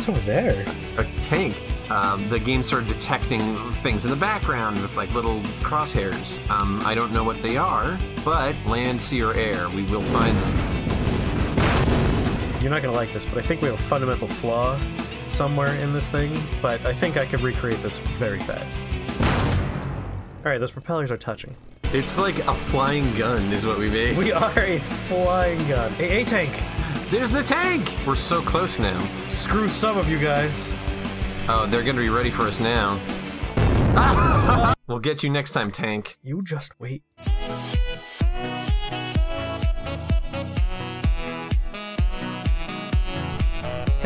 What's over there? a tank. Um, the game started detecting things in the background with like little crosshairs. Um, I don't know what they are, but land, sea, or air, we will find them. You're not gonna like this, but I think we have a fundamental flaw somewhere in this thing, but I think I could recreate this very fast. Alright, those propellers are touching. It's like a flying gun, is what we made. We are a flying gun. A, a tank! There's the tank! We're so close now. Screw some of you guys. Oh, they're gonna be ready for us now. we'll get you next time, tank. You just wait.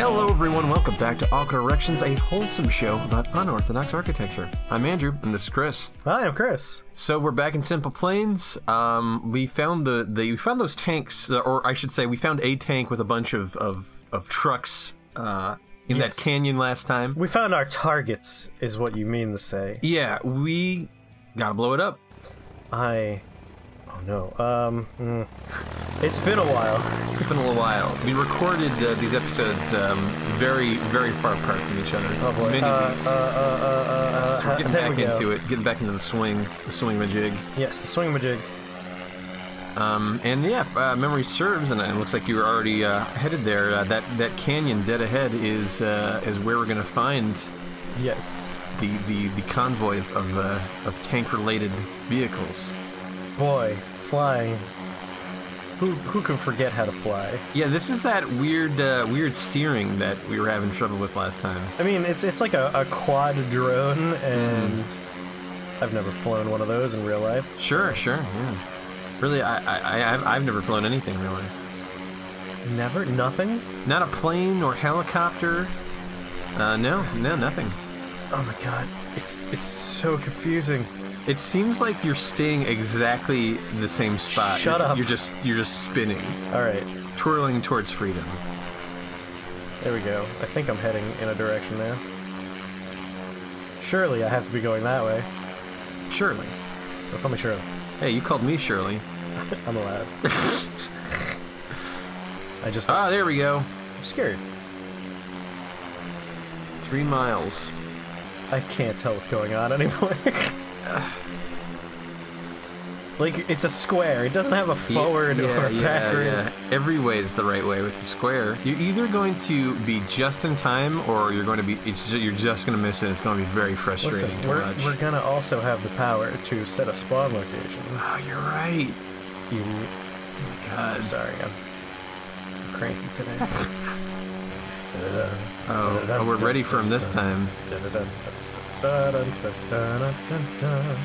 Hello, everyone. Welcome back to Awkward Erektions, a wholesome show about unorthodox architecture. I'm Andrew, and this is Chris. Hi, I'm Chris. So we're back in SimplePlanes. Um, we found the, the we found those tanks, uh, or I should say, we found a tank with a bunch of of, of trucks uh, in Yes. that canyon last time. We found our targets, is what you mean to say. Yeah, we gotta blow it up. I. Oh no. Um. mm. It's been a while. It's been a little while. We recorded uh, these episodes um, very very far apart from each other. Oh boy. Many Uh, weeks. uh, uh, uh, uh, so we're getting back we into it, getting back into the swing, the swing majig. Yes, the swingamajig. Um, and yeah, uh, memory serves, and it looks like you were already uh, headed there. Uh, that that canyon dead ahead is uh, is where we're gonna find Yes. the the, the convoy of of, uh, of tank related vehicles. Boy, flying. Who who can forget how to fly? Yeah, this is that weird uh, weird steering that we were having trouble with last time. I mean, it's it's like a, a quad drone, and I've never flown one of those in real life. Sure, sure, yeah. Really, I I, I I've, I've never flown anything really. Never, nothing. Not a plane or helicopter. Uh, no, no, nothing. Oh my god, it's it's so confusing. It seems like you're staying exactly in the same spot. Shut you're, up. You're just you're just spinning, All right, twirling towards freedom. there we go. I think I'm heading in a direction now. Surely I have to be going that way. Shirley. Don't call me Shirley. Hey, you called me Shirley. I'm allowed. I just Ah, there we go. I'm scared. Three miles. I can't tell what's going on anymore. like it's a square. It doesn't have a forward yeah, or yeah, backwards. Yeah. Every way is the right way with the square. You're either going to be just in time, or you're going to be. It's you're just going to miss it. It's going to be very Listen, frustrating to we're, watch. we're gonna also have the power to set a spawn location. Oh, you're right. You, God. I'm sorry, I'm cranky today. Oh, oh, we're ready for him this time. You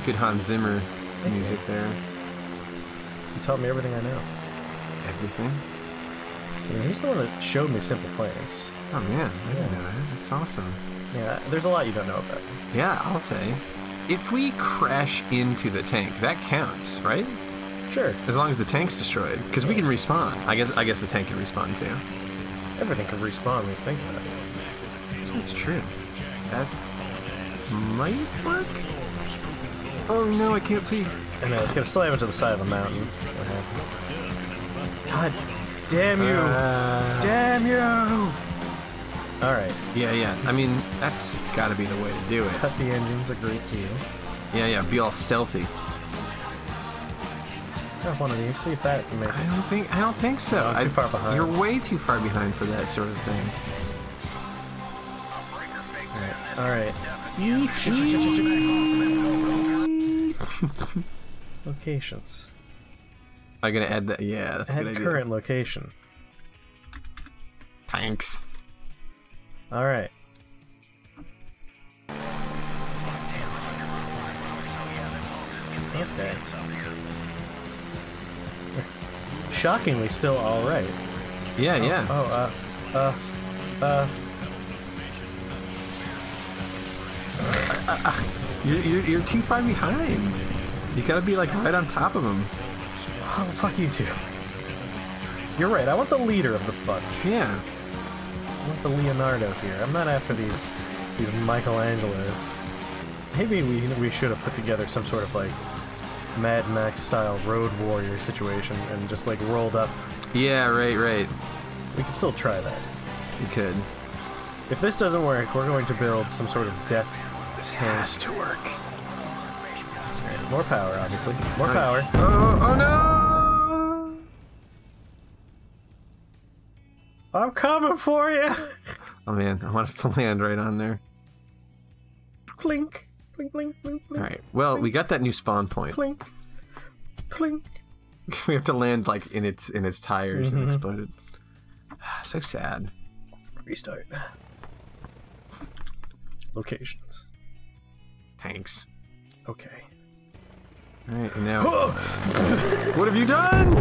Good Hans Zimmer music there. He taught me everything I know. Everything. Mean, he's the one that showed me SimplePlanes. Oh man, I didn't know that. That's awesome. Yeah, there's a lot you don't know about. Yeah, I'll say. If we crash into the tank, that counts, right? Sure, As long as the tank's destroyed, because we can respawn. I guess I guess the tank can respawn too. everything can respawn when you think about it. I guess that's true. That might work. Oh no, I can't see. I know, it's gonna slam into the side of the mountain. It's gonna happen. God damn you! Uh, damn you! Alright, yeah, yeah. I mean, that's got to be the way to do it. cut the engines a great deal. Yeah, yeah. Be all stealthy. Have one of these, see if that can make I don't think. I don't think so. No, I'm too far behind. You're way too far behind for that sort of thing. Alright. Locations. I'm gonna add that. Yeah, that's a Add good idea. current location. Thanks. Alright. Okay. Shockingly still alright. Yeah, yeah. Oh, uh, uh, uh, You're, you're, you're too far behind. You gotta be like right on top of him. oh, fuck you two. You're right, I want the leader of the bunch. Yeah. I want the Leonardo here. I'm not after these, these Michelangelos. Maybe we, we should have put together some sort of like Mad Max style road warrior situation and just like rolled up. Yeah, right, right. We could still try that. We could. If this doesn't work, we're going to build some sort of death. This has to work. Alright, more power, obviously. More power. Oh, oh no! I'm coming for you. Oh man, I want us to land right on there. clink, clink, clink, clink, All clink, right. Well, we got that new spawn point. clink, clink. we have to land like in its in its tires and Mhm. exploded. So sad. Restart. Locations. Thanks. Okay. All right, now what have you done?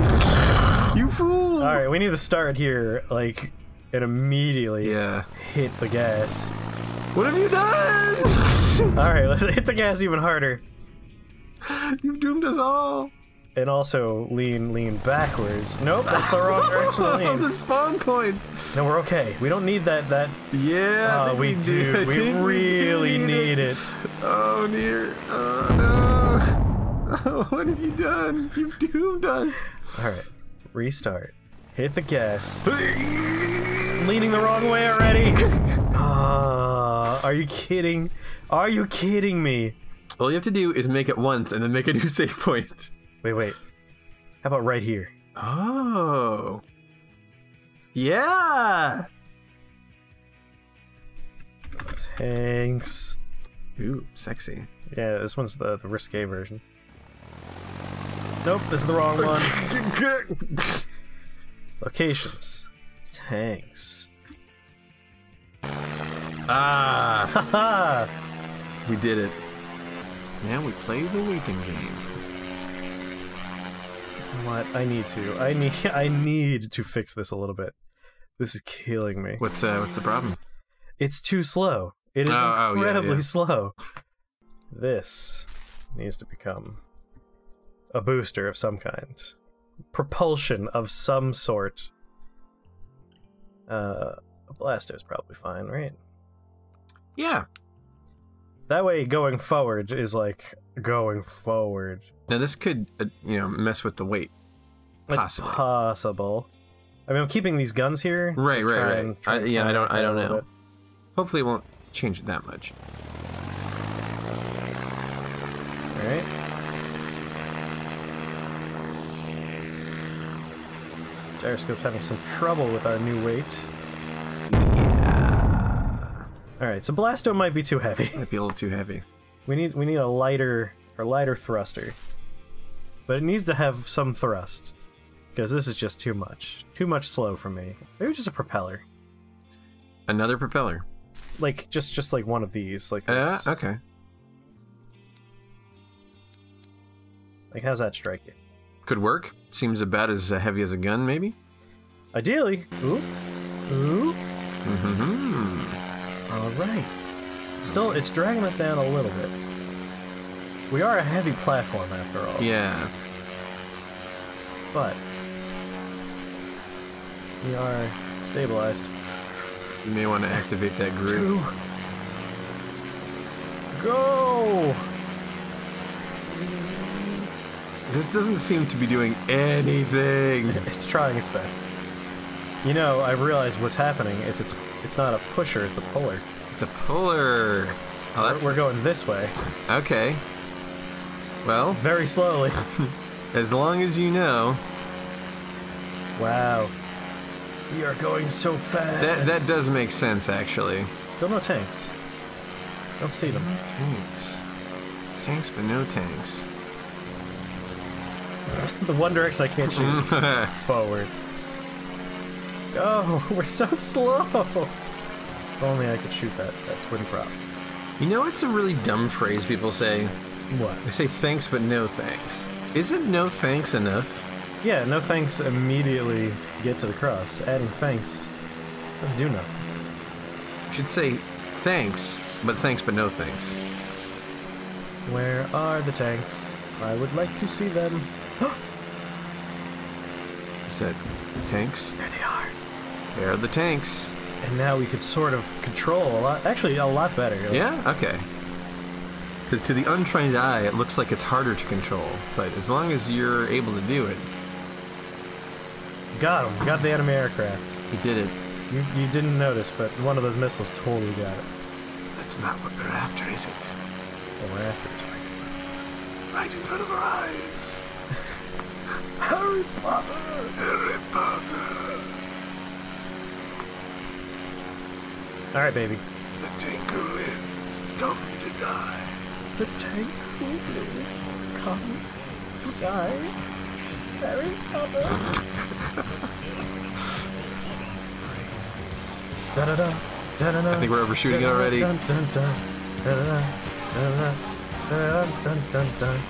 You fool! All right, we need to start here, like, and immediately Yeah. hit the gas. What have you done? All right, let's hit the gas even harder, You've doomed us all. And also lean, lean backwards. Nope, that's the wrong direction to Oh, the spawn point. No, we're okay. We don't need that. That. Yeah, Oh, think we do. We really do need it. Oh dear. Oh no. Oh, what have you done? You've doomed us. All right, restart. Hit the gas. Leaning the wrong way already. Ah, are you kidding? Are you kidding me? All you have to do is make it once and then make a new save point. Wait, wait. How about right here? Oh. Yeah. Tanks. Ooh, sexy. Yeah, this one's the, the risque version. Nope, this is the wrong one. Locations. Tanks. ah, we did it. Now we play the waiting game. What? I need to. I need I need to fix this a little bit. This is killing me. What's uh, what's the problem? It's too slow. It is Oh, oh, yeah, incredibly yeah. slow. This needs to become a booster of some kind. Propulsion of some sort. Uh, a blaster is probably fine, right? Yeah. That way, going forward is like going forward. Now this could, uh, you know, mess with the weight. It's possible. I mean, I'm keeping these guns here. Right, right, right. and- I- yeah, I don't- I don't know. bit. Hopefully, it won't change it that much. Alright. Gyroscope's having some trouble with our new weight. Alright, so Blasto might be too heavy. Might be a little too heavy. we need we need a lighter or lighter thruster. But it needs to have some thrust. Because this is just too much. Too much slow for me. Maybe just a propeller. Another propeller. Like just just like one of these. Like Uh, okay. Like how's that strike you? Could work. Seems about as uh, heavy as a gun, maybe. Ideally. Ooh. Ooh. Mm-hmm. All right. Still, it's dragging us down a little bit. We are a heavy platform after all. Yeah. But we are stabilized. You may want to activate that group. Go! This doesn't seem to be doing anything. It's trying its best. You know, I realize what's happening is it's it's not a pusher, it's a puller. It's a puller. Oh, We're- We're going this way, okay. Well, very slowly. as long as you know Wow. We are going so fast. that that does make sense, actually. Still no tanks. Don't see them. Tanks, tanks, but no tanks. the one direction I can't shoot. Forward. Oh, Go! We're so slow! If only I could shoot that, that twin prop. you know, it's a really dumb phrase people say. What? They say thanks, but no thanks. Isn't no thanks enough? Yeah, no thanks immediately gets it across. Adding thanks doesn't do nothing. You should say thanks, but thanks, but no thanks. Where are the tanks? I would like to see them. Is that tanks? There they are. There are the tanks. And now we could sort of control a lot. Actually, a lot better. Like, Yeah? Okay. Because to the untrained eye, it looks like it's harder to control. But as long as you're able to do it, Got him. Got the enemy aircraft. you did it. You, you didn't notice, but one of those missiles totally got it. That's not what we're after, is it? Well, we're after it. Right in front of our eyes. Harry Potter! Harry Potter. Alright, baby. The tank lives is come to die. The tank will live, come to die. Harry Potter. da da da. Da, da, da, I think we're overshooting it already. Dun, dun, dun, da, da, da, da, da, dun, dun, dun, dun.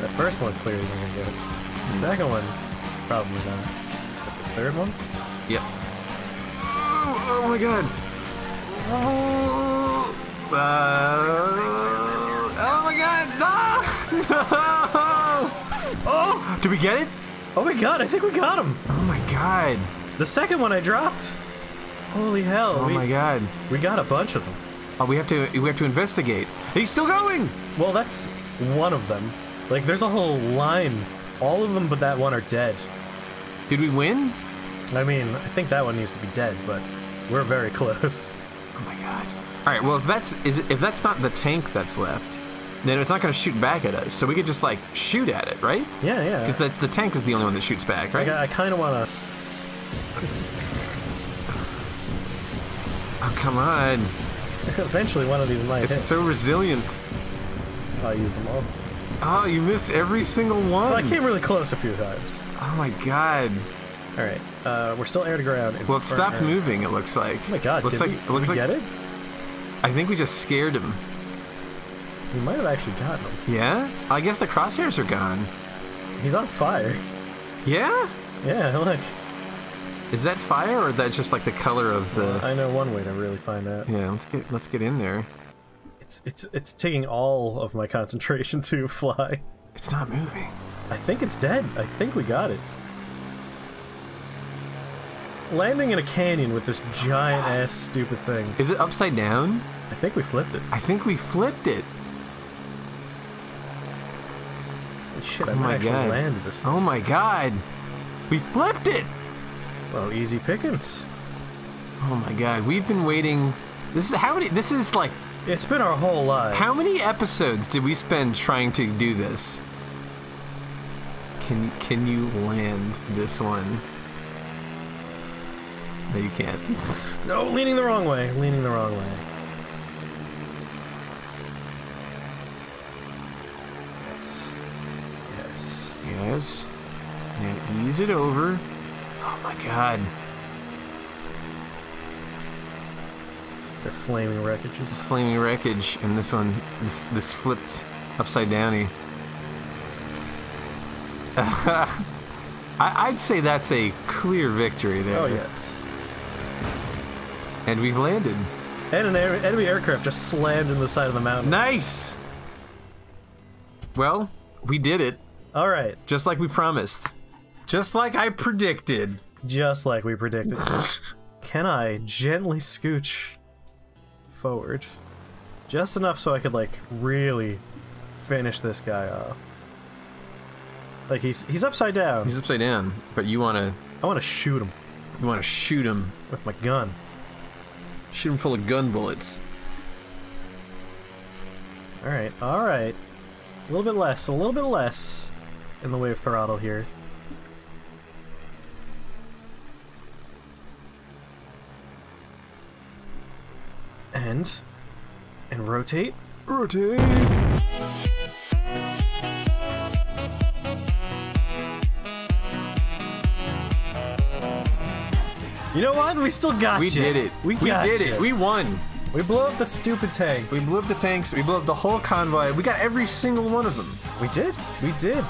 That first one clear isn't gonna get it. The hmm. second one, probably not. But this third one? Yep. Oh, oh my god. Oh, uh, oh my god, no! No! Oh! Did we get it? Oh my god, I think we got him! Oh my god. The second one I dropped! Holy hell, Oh we, my god. we got a bunch of them. Oh, we have to we have to investigate. He's still going. Well, that's one of them. Like, there's a whole line. All of them but that one are dead. Did we win? I mean, I think that one needs to be dead, but we're very close. All right. Well, if that's is if that's not the tank that's left, then it's not going to shoot back at us. So we could just like shoot at it, right? Yeah, yeah. Because that's the tank is the only one that shoots back, right? Like, I, I kind of want to. Oh come on! Eventually, one of these might It's hit. so resilient. I'll use them all. Oh, you missed every single one. Well, I came really close a few times. Oh my god. All right, uh, we're still air to ground. Well, it stopped moving. It looks like. Oh my god! Looks did like we, did looks we like get it? I think we just scared him. We might have actually gotten him. Yeah. I guess the crosshairs are gone. He's on fire. Yeah. Yeah, look. Is that fire or that's just like the color of the? I know one way to really find out. Yeah. Let's get let's get in there. It's it's it's taking all of my concentration to fly. It's not moving. I think it's dead. I think we got it. Landing in a canyon with this giant ass stupid thing. Is it upside down? I think we flipped it. I think we flipped it. Shit, I Oh might my actually god. land this oh thing. Oh my god. We flipped it. Well, easy pickings. Oh my god. We've been waiting. This is how many? This is like It's been our whole lives. how many episodes did we spend trying to do this? Can can you land this one? No, you can't. No, leaning the wrong way. Leaning the wrong way. Yes. Yes. Yes. And ease it over. Oh my god. They're flaming wreckages. Flaming wreckage, and this one, this this flipped upside downy. I, I'd say that's a clear victory there. Oh yes. And we've landed. And an air, enemy aircraft just slammed in the side of the mountain. Nice. Well, we did it, All right, just like we promised. Just like I predicted. just like we predicted. Can I gently scooch forward, just enough so I could like really finish this guy off? Like he's he's upside down. He's upside down, but you wanna I want to shoot him you wanna shoot him. with my gun. Shoot him full of gun bullets. All right, all right. A little bit less, a little bit less in the way of throttle here. And and rotate. Rotate. You know what? We still got We you. did it. We, we got did you. it. We won. we blew up the stupid tanks. We blew up the tanks. We blew up the whole convoy. We got every single one of them. we did. We did.